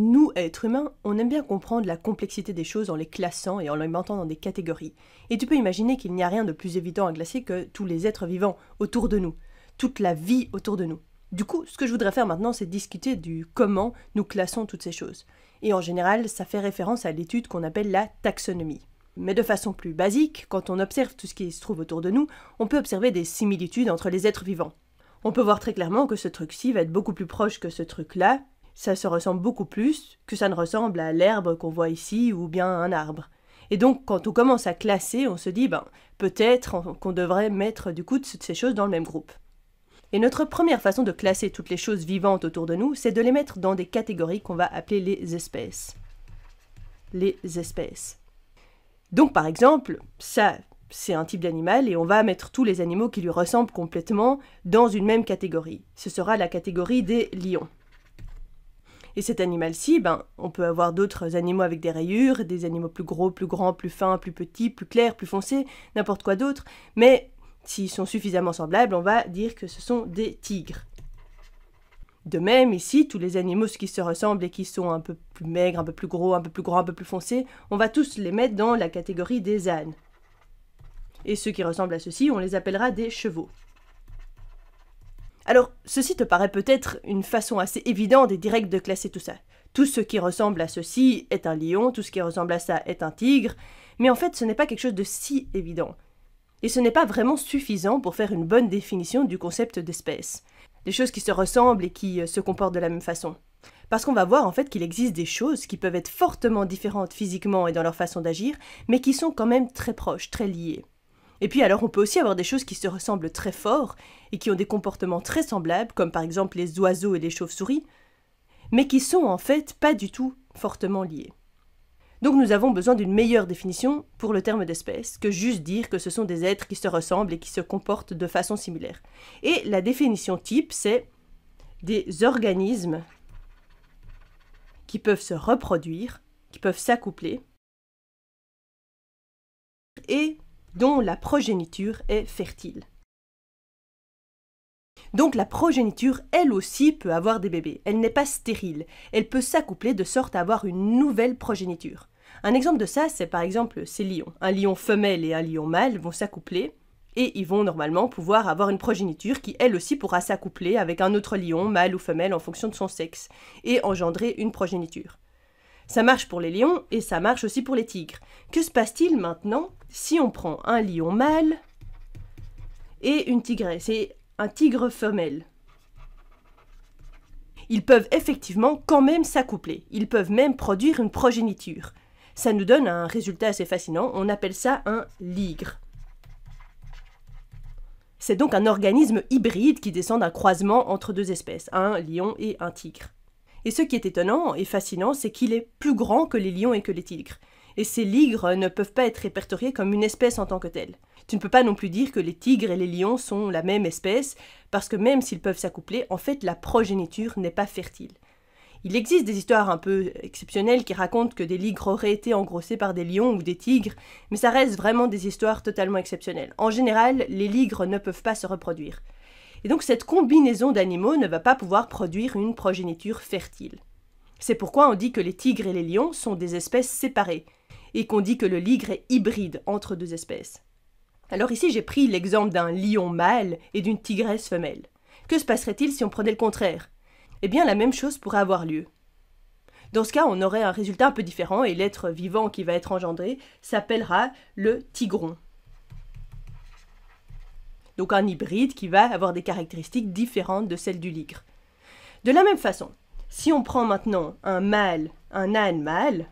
Nous, êtres humains, on aime bien comprendre la complexité des choses en les classant et en les mettant dans des catégories. Et tu peux imaginer qu'il n'y a rien de plus évident à classer que tous les êtres vivants autour de nous, toute la vie autour de nous. Du coup, ce que je voudrais faire maintenant, c'est discuter du comment nous classons toutes ces choses. Et en général, ça fait référence à l'étude qu'on appelle la taxonomie. Mais de façon plus basique, quand on observe tout ce qui se trouve autour de nous, on peut observer des similitudes entre les êtres vivants. On peut voir très clairement que ce truc-ci va être beaucoup plus proche que ce truc-là, ça se ressemble beaucoup plus que ça ne ressemble à l'herbe qu'on voit ici ou bien un arbre. Et donc, quand on commence à classer, on se dit, ben, peut-être qu'on devrait mettre du coup toutes ces choses dans le même groupe. Et notre première façon de classer toutes les choses vivantes autour de nous, c'est de les mettre dans des catégories qu'on va appeler les espèces. Les espèces. Donc, par exemple, ça, c'est un type d'animal et on va mettre tous les animaux qui lui ressemblent complètement dans une même catégorie. Ce sera la catégorie des lions. Et cet animal-ci, ben, on peut avoir d'autres animaux avec des rayures, des animaux plus gros, plus grands, plus fins, plus petits, plus clairs, plus foncés, n'importe quoi d'autre. Mais s'ils sont suffisamment semblables, on va dire que ce sont des tigres. De même, ici, tous les animaux qui se ressemblent et qui sont un peu plus maigres, un peu plus gros, un peu plus grands, un peu plus foncés, on va tous les mettre dans la catégorie des ânes. Et ceux qui ressemblent à ceux-ci, on les appellera des chevaux. Alors, ceci te paraît peut-être une façon assez évidente et directe de classer tout ça. Tout ce qui ressemble à ceci est un lion, tout ce qui ressemble à ça est un tigre, mais en fait ce n'est pas quelque chose de si évident. Et ce n'est pas vraiment suffisant pour faire une bonne définition du concept d'espèce. Des choses qui se ressemblent et qui euh, se comportent de la même façon. Parce qu'on va voir en fait qu'il existe des choses qui peuvent être fortement différentes physiquement et dans leur façon d'agir, mais qui sont quand même très proches, très liées. Et puis alors on peut aussi avoir des choses qui se ressemblent très fort et qui ont des comportements très semblables, comme par exemple les oiseaux et les chauves-souris, mais qui sont en fait pas du tout fortement liés. Donc nous avons besoin d'une meilleure définition pour le terme d'espèce que juste dire que ce sont des êtres qui se ressemblent et qui se comportent de façon similaire. Et la définition type, c'est des organismes qui peuvent se reproduire, qui peuvent s'accoupler, et dont la progéniture est fertile. Donc la progéniture, elle aussi, peut avoir des bébés. Elle n'est pas stérile. Elle peut s'accoupler de sorte à avoir une nouvelle progéniture. Un exemple de ça, c'est par exemple ces lions. Un lion femelle et un lion mâle vont s'accoupler et ils vont normalement pouvoir avoir une progéniture qui elle aussi pourra s'accoupler avec un autre lion, mâle ou femelle en fonction de son sexe, et engendrer une progéniture. Ça marche pour les lions et ça marche aussi pour les tigres. Que se passe-t-il maintenant si on prend un lion mâle et une tigresse et un tigre femelle? Ils peuvent effectivement quand même s'accoupler. Ils peuvent même produire une progéniture. Ça nous donne un résultat assez fascinant. On appelle ça un ligre. C'est donc un organisme hybride qui descend d'un croisement entre deux espèces, un lion et un tigre. Et ce qui est étonnant et fascinant, c'est qu'il est plus grand que les lions et que les tigres. Et ces ligres ne peuvent pas être répertoriés comme une espèce en tant que telle. Tu ne peux pas non plus dire que les tigres et les lions sont la même espèce, parce que même s'ils peuvent s'accoupler, en fait la progéniture n'est pas fertile. Il existe des histoires un peu exceptionnelles qui racontent que des ligres auraient été engrossés par des lions ou des tigres, mais ça reste vraiment des histoires totalement exceptionnelles. En général, les ligres ne peuvent pas se reproduire. Et donc cette combinaison d'animaux ne va pas pouvoir produire une progéniture fertile. C'est pourquoi on dit que les tigres et les lions sont des espèces séparées, et qu'on dit que le ligre est hybride entre deux espèces. Alors ici j'ai pris l'exemple d'un lion mâle et d'une tigresse femelle. Que se passerait-il si on prenait le contraire? Eh bien la même chose pourrait avoir lieu. Dans ce cas, on aurait un résultat un peu différent et l'être vivant qui va être engendré s'appellera le tigron donc un hybride qui va avoir des caractéristiques différentes de celles du ligre. De la même façon, si on prend maintenant un mâle, un âne mâle,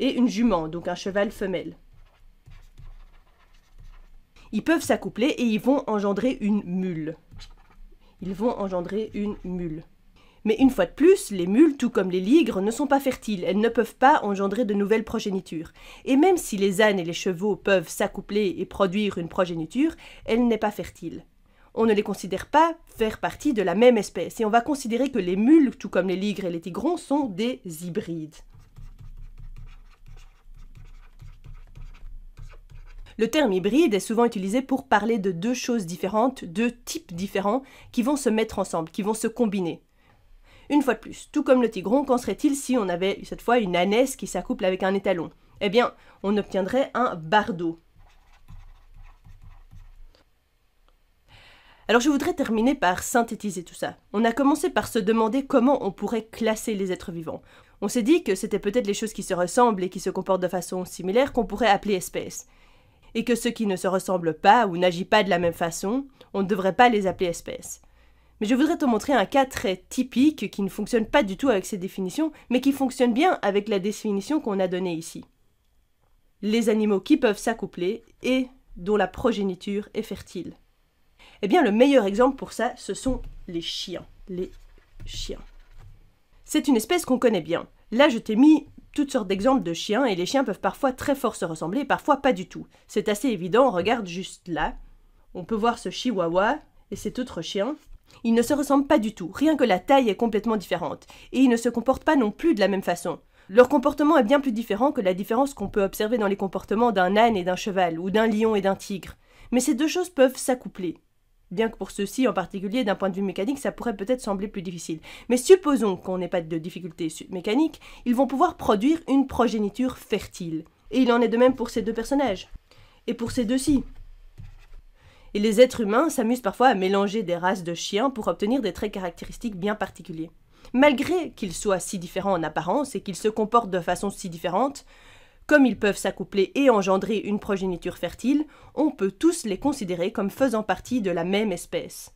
et une jument, donc un cheval femelle, ils peuvent s'accoupler et ils vont engendrer une mule. Ils vont engendrer une mule. Mais une fois de plus, les mules, tout comme les ligres, ne sont pas fertiles, elles ne peuvent pas engendrer de nouvelles progénitures. Et même si les ânes et les chevaux peuvent s'accoupler et produire une progéniture, elle n'est pas fertile. On ne les considère pas faire partie de la même espèce, et on va considérer que les mules, tout comme les ligres et les tigrons, sont des hybrides. Le terme hybride est souvent utilisé pour parler de deux choses différentes, deux types différents, qui vont se mettre ensemble, qui vont se combiner. Une fois de plus, tout comme le tigron, qu'en serait-il si on avait cette fois une ânesse qui s'accouple avec un étalon? Eh bien, on obtiendrait un bardeau. Alors je voudrais terminer par synthétiser tout ça. On a commencé par se demander comment on pourrait classer les êtres vivants. On s'est dit que c'était peut-être les choses qui se ressemblent et qui se comportent de façon similaire qu'on pourrait appeler espèces. Et que ceux qui ne se ressemblent pas ou n'agissent pas de la même façon, on ne devrait pas les appeler espèces. Mais je voudrais te montrer un cas très typique qui ne fonctionne pas du tout avec ces définitions, mais qui fonctionne bien avec la définition qu'on a donnée ici. Les animaux qui peuvent s'accoupler et dont la progéniture est fertile. Eh bien, le meilleur exemple pour ça, ce sont les chiens. Les chiens. C'est une espèce qu'on connaît bien. Là, je t'ai mis toutes sortes d'exemples de chiens, et les chiens peuvent parfois très fort se ressembler, parfois pas du tout. C'est assez évident, regarde juste là. On peut voir ce chihuahua et cet autre chien. Ils ne se ressemblent pas du tout, rien que la taille est complètement différente, et ils ne se comportent pas non plus de la même façon. Leur comportement est bien plus différent que la différence qu'on peut observer dans les comportements d'un âne et d'un cheval, ou d'un lion et d'un tigre. Mais ces deux choses peuvent s'accoupler bien que pour ceux-ci en particulier, d'un point de vue mécanique, ça pourrait peut-être sembler plus difficile. Mais supposons qu'on n'ait pas de difficultés mécaniques, ils vont pouvoir produire une progéniture fertile. Et il en est de même pour ces deux personnages. Et pour ces deux-ci. Et les êtres humains s'amusent parfois à mélanger des races de chiens pour obtenir des traits caractéristiques bien particuliers. Malgré qu'ils soient si différents en apparence et qu'ils se comportent de façon si différente, comme ils peuvent s'accoupler et engendrer une progéniture fertile, on peut tous les considérer comme faisant partie de la même espèce.